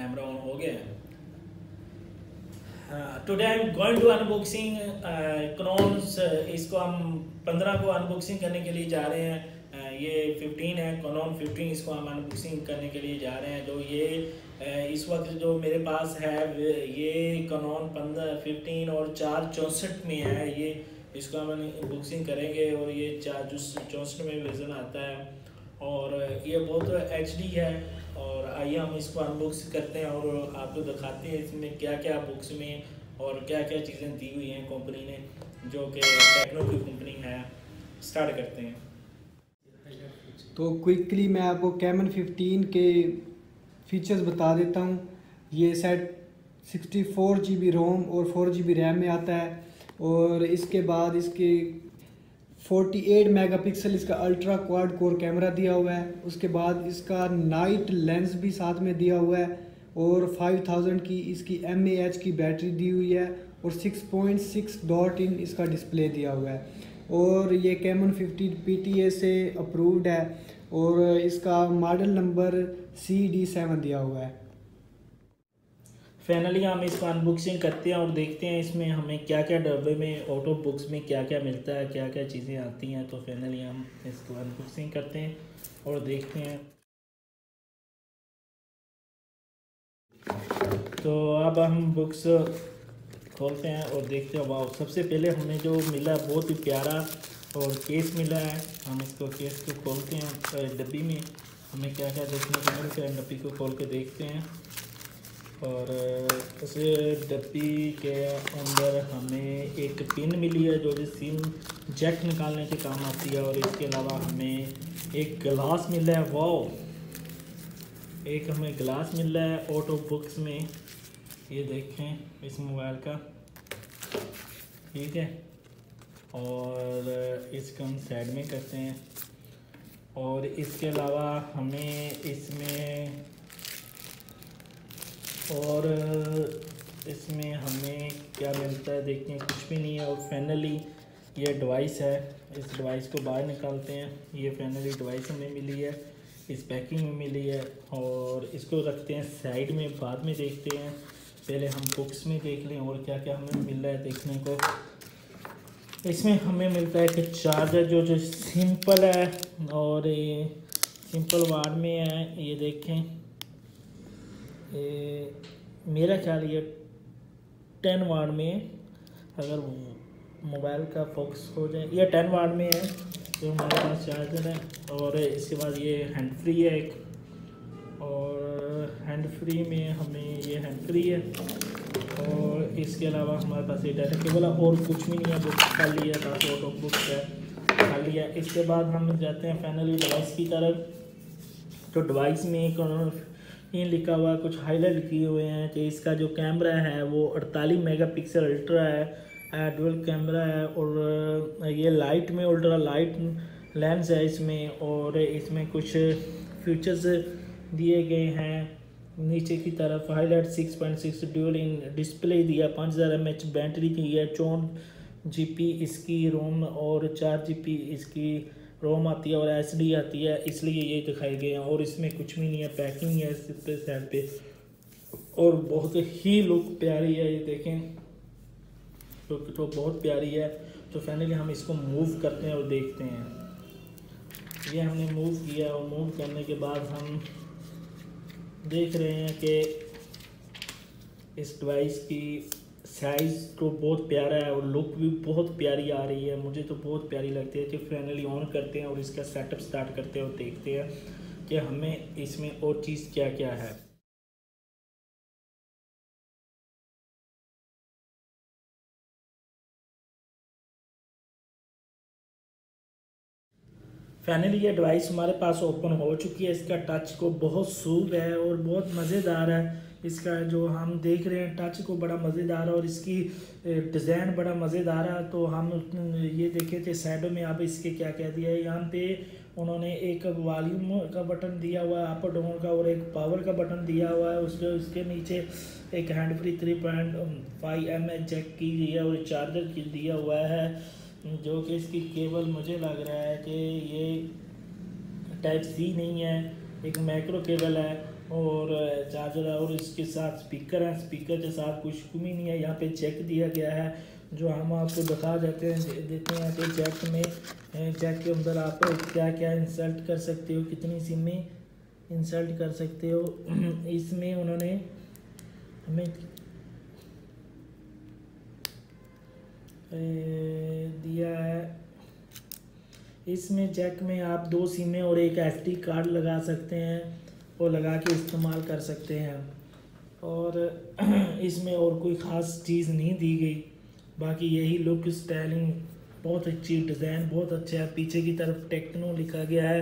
Camera on हो गया। Today I am going to unboxing कनॉन्स इसको हम पंद्रह को अनबॉक्सिंग करने के लिए जा रहे हैं। Uh, ये फिफ्टीन है कनॉन फिफ्टीन इसको हम अनबॉक्सिंग करने के लिए जा रहे हैं। जो ये uh, इस वक्त जो मेरे पास है ये कनॉन पंद्रह फिफ्टीन और चार चौंसठ में है। ये इसको हम अनबॉक्सिंग करेंगे और ये चार चौंसठ में वर्जन आता है। और ये बहुत एच डी है। और आइए हम इसको अनबॉक्स करते हैं और आपको दिखाते हैं इसमें क्या क्या बुक्स में और क्या क्या चीज़ें दी हुई हैं कंपनी ने, जो कि टेक्नो की कंपनी है। स्टार्ट करते हैं। तो क्विकली मैं आपको कैमन 15 के फीचर्स बता देता हूँ। ये सेट 64 जी बी रोम और 4 जी बी रैम में आता है और इसके बाद इसके 48 मेगापिक्सल इसका अल्ट्रा क्वाड कोर कैमरा दिया हुआ है। उसके बाद इसका नाइट लेंस भी साथ में दिया हुआ है और 5000 की इसकी एम की बैटरी दी हुई है और 6.6 डॉट इन इसका डिस्प्ले दिया हुआ है। और ये कैमन 50 पी से अप्रूव्ड है और इसका model number C D seven दिया हुआ है। फाइनली हम इसको अनबॉक्सिंग करते हैं और देखते हैं इसमें हमें क्या क्या डब्बे में ऑटो बुक्स में क्या क्या मिलता है क्या क्या चीज़ें आती हैं। तो फाइनली हम इसको अनबॉक्सिंग करते हैं और देखते हैं। तो अब हम बुक्स खोलते हैं और देखते हैं वाह सबसे पहले हमें जो मिला बहुत ही प्यारा और केस मिला है। हम इसको केस को खोलते हैं डब्बी में। हमें क्या क्या देखने को मिलता है, डब्बी को खोल के देखते हैं। और उस डब्बी के अंदर हमें एक पिन मिली है जो कि सिम जैक निकालने के काम आती है और इसके अलावा हमें एक गिलास मिला है वो एक हमें गिलास मिल रहा है ऑटो बुक्स में। ये देखें इस मोबाइल का। ठीक है। और, इसको हम साइड में करते हैं। और इसके अलावा हमें इसमें और इसमें हमें क्या मिलता है देखते हैं। कुछ भी नहीं है और फाइनली ये डिवाइस है। इस डिवाइस को बाहर निकालते हैं। ये फाइनली डिवाइस हमें मिली है। इस पैकिंग में मिली है और इसको रखते हैं साइड में। बाद में देखते हैं। पहले हम बुक्स में देख लें और क्या क्या हमें मिल रहा है देखने को। इसमें हमें मिलता है कि चार्जर जो जो सिंपल है और ये सिंपल वार्ड में है, ये देखें। मेरा ख्याल ये टेन वार्ड में अगर मोबाइल का फोकस हो जाए, ये टेन वार्ड में है तो हमारे पास चार्जर है, और इसके बाद ये हैंड फ्री है एक, और हैंड फ्री में हमें ये हैंड फ्री है, और इसके अलावा हमारे पास ये डाटा केबल है, और कुछ भी नहीं है बुक खाली है बस ऑटो बुक है, खाली है। इसके बाद हम जाते हैं फाइनली डिवाइस की तरफ़। तो डिवाइस में एक ये लिखा हुआ, कुछ हाईलाइट किए हुए हैं कि इसका जो कैमरा है वो 48 मेगापिक्सल अल्ट्रा है डुअल कैमरा है और ये लाइट में अल्ट्रा लाइट लेंस है इसमें और इसमें कुछ फीचर्स दिए गए हैं। नीचे की तरफ़ हाईलाइट 6.6 ड्यूल इन डिस्प्ले दिया, पाँच हज़ार एम एच बैटरी की है चौन जीपी इसकी रोम और चार जीपी इसकी रोम आती है और एस डी आती है, इसलिए ये दिखाए गए हैं। और इसमें कुछ भी नहीं है पैकिंग है इस पे साइड पे। और बहुत ही लुक प्यारी है, ये देखें। लुक तो बहुत प्यारी है। तो फाइनली हम इसको मूव करते हैं और देखते हैं। ये हमने मूव किया और मूव करने के बाद हम देख रहे हैं कि इस डिवाइस की साइज़ तो बहुत प्यारा है और लुक भी बहुत प्यारी आ रही है। मुझे तो बहुत प्यारी लगती है कि फाइनली ऑन करते हैं और इसका सेटअप स्टार्ट करते हैं और देखते हैं कि हमें इसमें और चीज़ क्या क्या है। फाइनली ये डिवाइस हमारे पास ओपन हो चुकी है। इसका टच को बहुत सूद है और बहुत मज़ेदार है। इसका जो हम देख रहे हैं टच को बड़ा मज़ेदार है और इसकी डिज़ाइन बड़ा मज़ेदार है। तो हम ये देखे थे साइडों में, अब इसके क्या कह दिया है? यहाँ पे उन्होंने एक वॉल्यूम का बटन दिया हुआ है अप डाउन का, और एक पावर का बटन दिया हुआ है। उसके उसके नीचे एक hand free three point five M H jack की गई है और चार्जर की दिया हुआ है, जो कि इसकी केबल मुझे लग रहा है कि ये टाइप सी नहीं है, एक मैक्रो केबल है। और चार्जर है और इसके साथ स्पीकर है। स्पीकर के साथ कुछ कमी नहीं है। यहाँ पे चेक दिया गया है, जो हम आपको दिखा देते हैं देते हैं कि चेक में चेक के अंदर आप क्या क्या इंसल्ट कर सकते हो, कितनी सिमें इंसल्ट कर सकते हो। इसमें उन्होंने हमें दिया है। इसमें चेक में आप दो सिमें और एक एस कार्ड लगा सकते हैं। और लगा के इस्तेमाल कर सकते हैं। और इसमें और कोई ख़ास चीज़ नहीं दी गई। बाकी यही लुक स्टाइलिंग बहुत अच्छी डिज़ाइन बहुत अच्छा है। पीछे की तरफ़ टेक्नो लिखा गया है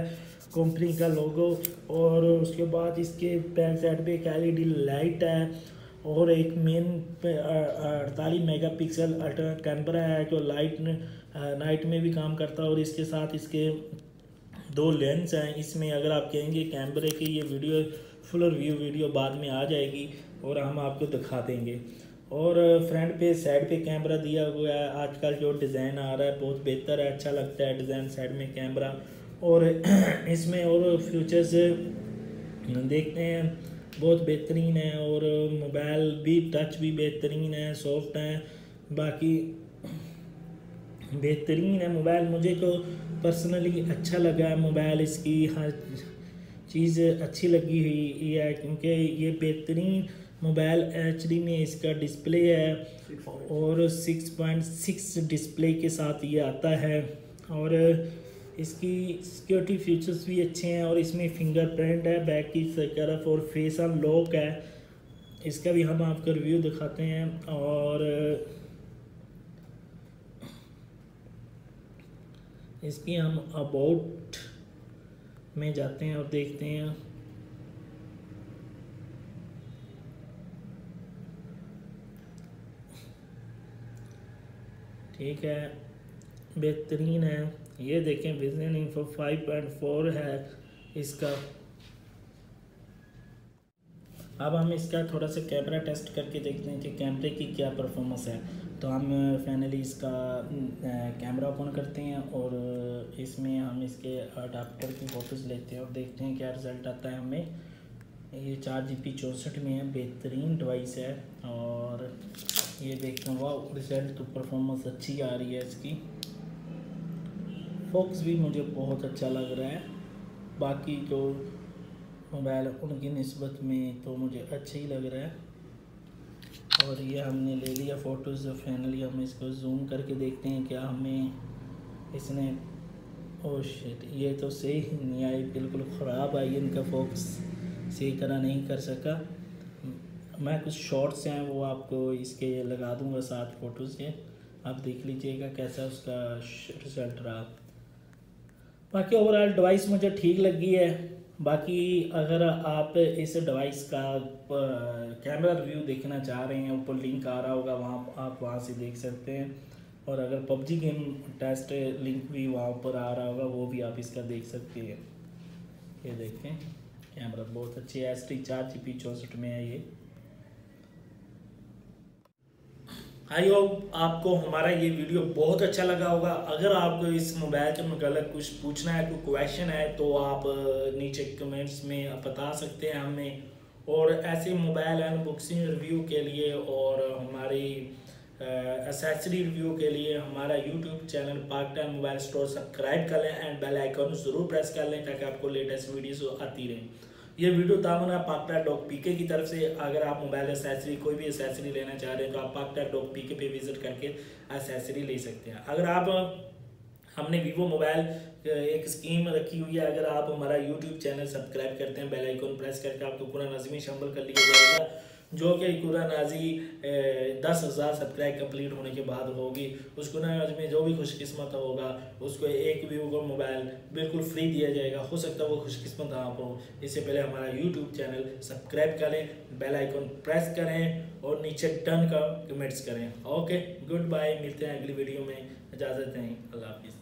कंपनी का लोगो और उसके बाद इसके बैक साइड पे एक एलईडी लाइट है और एक मेन अड़तालीस मेगा पिक्सल अल्ट्रा कैमरा है जो लाइट नाइट में भी काम करता है और इसके साथ इसके दो लेंस हैं। इसमें अगर आप कहेंगे कैमरे की ये वीडियो, फुल रिव्यू वीडियो बाद में आ जाएगी और हम आपको दिखा देंगे। और फ्रंट पे, साइड पे कैमरा दिया हुआ है। आजकल जो डिज़ाइन आ रहा है बहुत बेहतर है अच्छा लगता है डिज़ाइन साइड में कैमरा। और, इसमें और फ्यूचर्स देखते हैं, बहुत बेहतरीन है। और, मोबाइल भी, टच भी बेहतरीन है, सॉफ्ट है। बाकी बेहतरीन है मोबाइल। मुझे तो पर्सनली अच्छा लगा है मोबाइल। इसकी हर चीज़ अच्छी लगी हुई है क्योंकि ये बेहतरीन मोबाइल एचडी में इसका डिस्प्ले है और 6.6 डिस्प्ले के साथ ये आता है और इसकी सिक्योरिटी फीचर्स भी अच्छे हैं और इसमें फिंगरप्रिंट है बैक की तरफ़ और फेस अनलॉक है। इसका भी हम आपको रिव्यू दिखाते हैं और इसकी हम अबाउट में जाते हैं और देखते हैं। ठीक है, बेहतरीन है। ये देखें business info five point four है इसका। अब हम इसका थोड़ा सा कैमरा टेस्ट करके देखते हैं कि कैमरे की क्या परफॉर्मेंस है। तो हम फाइनली इसका कैमरा ओपन करते हैं और इसमें हम इसके अडाप्टर की फ़ोटोज़ लेते हैं और देखते हैं क्या रिज़ल्ट आता है हमें। ये चार जी पी चौंसठ में है, बेहतरीन डिवाइस है और ये देखते हैं, वाह रिज़ल्ट तो परफॉर्मेंस अच्छी आ रही है इसकी। फोक्स भी मुझे बहुत अच्छा लग रहा है। बाकी जो मोबाइल उनकी नस्बत में तो मुझे अच्छा ही लग रहा है। और ये हमने ले लिया फ़ोटोज़ फाइनली हम इसको जूम करके देखते हैं क्या हमें इसने ओ शिट ये तो सही नहीं आई, बिल्कुल ख़राब आई, इनका फोकस सही तरह नहीं कर सका। मैं कुछ शॉर्ट्स हैं, वो आपको इसके लगा दूँगा साथ फ़ोटोज़ के। आप देख लीजिएगा कैसा उसका रिज़ल्ट रहा। बाकी ओवरऑल डिवाइस मुझे ठीक लगी है। बाकी अगर आप इस डिवाइस का कैमरा रिव्यू देखना चाह रहे हैं, ऊपर लिंक आ रहा होगा, वहाँ, आप वहाँ से देख सकते हैं। और अगर पबजी गेम टेस्ट लिंक भी वहाँ पर आ रहा होगा, वो भी आप इसका देख सकते हैं। ये देखें कैमरा बहुत अच्छी है एस टी चार जी पी चौंसठ में है ये। आई होप आपको हमारा ये वीडियो बहुत अच्छा लगा होगा। अगर आपको इस मोबाइल के मतलब कुछ पूछना है, कोई क्वेश्चन है तो आप नीचे कमेंट्स में बता सकते हैं हमें। और ऐसे मोबाइल अनबॉक्सिंग रिव्यू के लिए और हमारी एसेसरी रिव्यू के लिए हमारा YouTube channel part time mobile store subscribe कर लें एंड बेल आइकन ज़रूर प्रेस कर लें ताकि आपको लेटेस्ट वीडियोस आती रहें। ये वीडियो तामना पाकटा डॉग पीके की तरफ़ से। अगर आप मोबाइल एसेसरी कोई भी एसेसरी लेना चाह रहे हैं तो आप पाकटा डॉग पीके पे विज़िट करके एसेसरी ले सकते हैं। अगर आप, हमने वीवो मोबाइल एक स्कीम रखी हुई है, अगर आप हमारा यूट्यूब चैनल सब्सक्राइब करते हैं बेल आइकन प्रेस करके आपको पूरा नजमी शंबल कर लिया जाएगा। जो कि कुरान नाजी दस हज़ार सब्सक्राइब कंप्लीट होने के बाद होगी। उस कुरान नाजी में जो भी खुशकस्मत होगा, उसको एक व्यू का मोबाइल बिल्कुल फ्री दिया जाएगा। हो सकता है वो खुशकस्मत आप हो। इससे पहले हमारा यूट्यूब चैनल सब्सक्राइब करें, बेल आइकन प्रेस करें और नीचे टर्न का कमेंट्स करें। ओके, गुड बाय, मिलते हैं अगली वीडियो में। इजाज़त दें, अल्लाह हाफिज़।